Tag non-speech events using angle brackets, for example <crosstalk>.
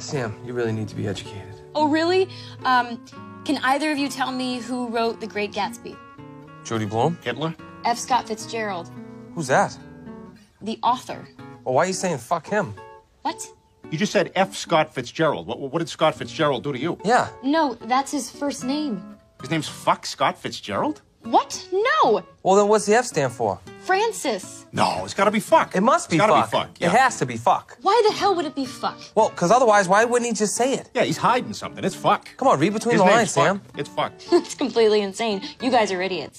Sam, you really need to be educated. Oh, really? Um, can either of you tell me who wrote The Great Gatsby? Judy Blume? Hitler? F. Scott Fitzgerald, Who's that? the author. Well, why are you saying fuck him? What? You just said F. Scott Fitzgerald. What, what did Scott Fitzgerald do to you? Yeah. No, that's his first name. His name's Fuck Scott Fitzgerald? What? No! Well, then what's the F stand for? Francis. No, it's gotta be fuck. It must be It's gotta fuck. be fuck. Yeah. It has to be fuck. Why the hell would it be fuck? Well, because otherwise, why wouldn't he just say it? Yeah, he's hiding something. It's fuck. Come on, read between His the lines, fuck. Sam. It's fuck. <laughs> It's completely insane. You guys are idiots.